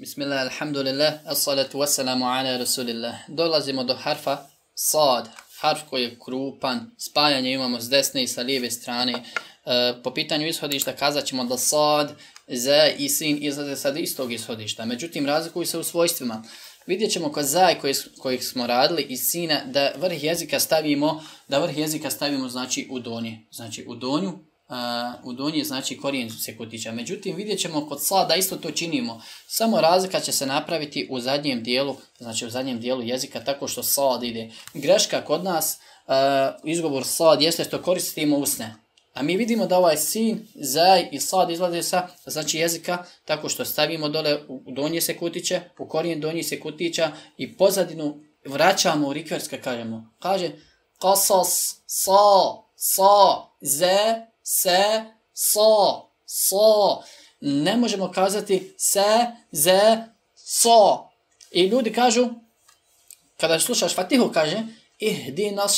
Bismillah, alhamdulillah, assalatu wassalamu ala rasulillah. Dolazimo do harfa sad, harf koji je krupan, spajanje imamo s desne i sa lijeve strane. E, po pitanju ishodišta kazat ćemo da sad, za i sin izlaze sad istog ishodišta. Međutim, razlikuju se u svojstvima. Vidjet ćemo kod zaj koji, kojih smo radili iz sina da vrh jezika stavimo, da vrh jezika stavimo znači u donje. Znači u donju, u donji znači korijen se kutića. Međutim, vidjet ćemo kod sla da isto to činimo. Samo razlika će se napraviti u zadnjem dijelu, znači u zadnjem dijelu jezika, tako što sad ide. Greška kod nas, uh, izgovor sad, jeste što koristimo usne. A mi vidimo da ovaj sin, zaj i sad izlaze sa znači jezika tako što stavimo dole u donje se kutiće, u korijen donji se kutića i pozadinu vraćamo u rikverska kažemo. Kaže kasas, sa, sa, ze, se, so, so. Ne možemo kazati se, ze, so. I ljudi kažu, kada slušaš Fatihu, kaže, ihdi naš,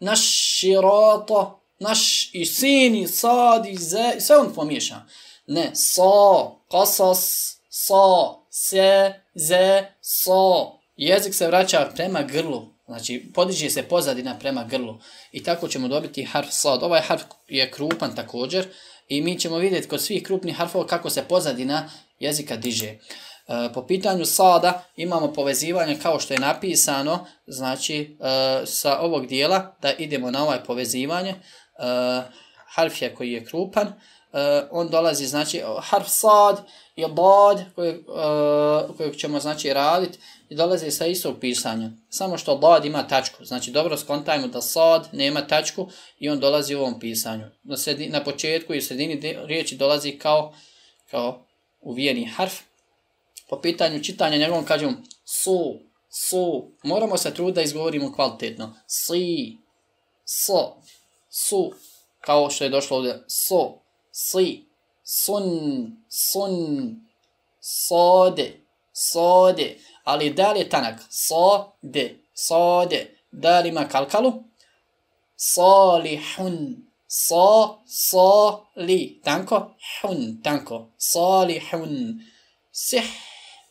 naš širato, naš i sin, i sad, i ze, sve on pomiješa. Ne, so, kasas, so, se, ze, so. Jezik se vraća prema grlu. Znači, podiže se pozadina prema grlu. I tako ćemo dobiti harf sad. Ovaj harf je krupan također. I mi ćemo vidjeti kod svih krupnih harfova kako se pozadina jezika diže. E, po pitanju sada imamo povezivanje kao što je napisano, znači e, sa ovog dijela da idemo na ovaj povezivanje. E, harf je koji je krupan. On dolazi, znači, harf sad i dad kojeg ćemo, znači, raditi i dolaze sa istog pisanja. Samo što dad ima tačku. Znači dobro skontajmo da sad nema tačku i on dolazi u ovom pisanju. Na, sredi, na početku i u sredini riječi dolazi kao, kao uvijeni harf. Po pitanju čitanja njegovom kažemo su, su. Moramo se truditi da izgovorimo kvalitetno. Si, so, su. Kao što je došlo ovdje. So, si, sun, sun, sode, sode ali dal je tanak. So, de, so, de. Dal ima kalkalu. Salihun. So, so, li. Tanko, hun, tanko. Salihun. Sih.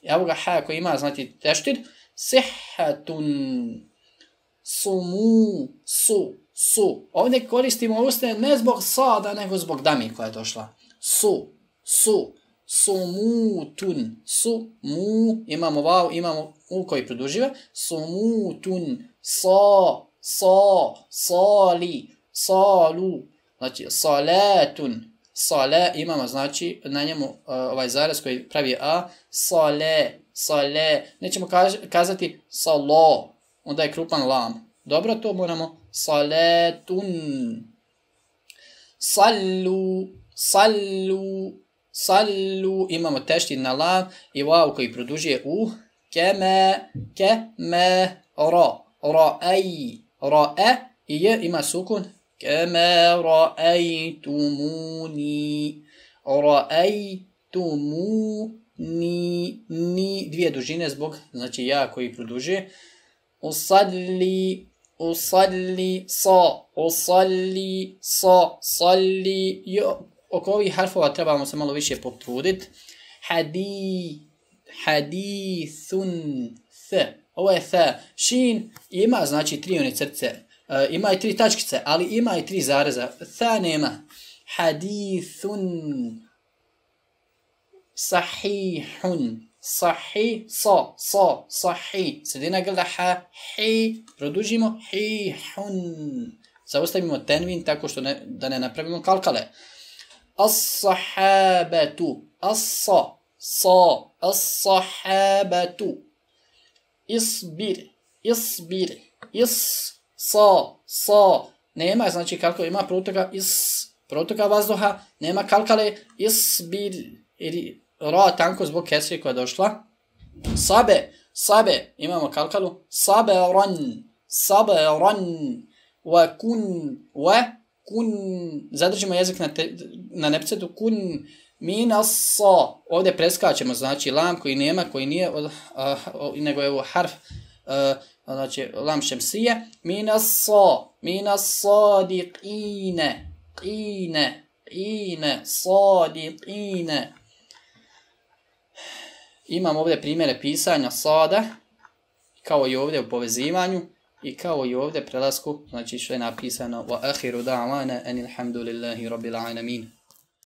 Evo ga ha koji ima, znači, teštid. Sihatun. Sumu, su, su. Ovdje koristimo uste ne zbog sada, nego zbog dami koja je došla. Su, su sumutun, su, mu, imamo vav, imamo u koji produživa, sumutun, so, so, soli, solu, znači salatun, sale, imamo znači na njemu uh, ovaj zaraz koji pravi a, sale, sale, nećemo kazati salo, onda je krupan lam. Dobro, to moramo. Salatun, sallu, sallu, sallu, imamo tešti na la i vav koji produžuje u, keme, keme, ra, ra, e, i je ima sukun, keme, ra, ej, tumuni, ra, ej, tumu, ni, ni, dvije dužine zbog, znači ja koji produžuje, usalli, usalli, sa, usalli, sa, salli, jo, oko ovih harfova trebamo se malo više potruditi. Hadi, hadithun, th. Ovo je th. Shin ima znači tri one crce. Uh, ima i tri tačkice, ali ima i tri zareza. Th nema. Hadithun. Sahihun. صحي ص ص صحي. سدينا قلنا ح حي. ردوجيمو حي حن. زوستميمو التنوين تاكو شتو دانا نبرميمو قلقلة الصحابة. الص ص الصحابة. اصبر اصبر. اس ص ص. nema znači kako ima protoka is protoka vazduha nema kalkale isbil ra tanko zbog kesri koja je došla. Sabe sabe imamo kalkalu. Sabe ran sabe ran wa kun wa kun, zadržimo jezik na, te, na nepcetu, kun minas sa, ovdje preskačemo, znači lam koji nema, koji nije, uh, uh, nego je ovo harf, uh, znači lam šemsije, minas sa, minas sadiqine, qine, qine, sadiqine. Imam ovdje primjere pisanja sada, kao i ovdje u povezivanju, i kao i ovdje prelasku, znači što je napisano wa ahiru da'wana anil hamdulillahi rabbil alamin.